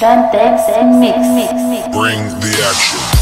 Mix. Bring the action.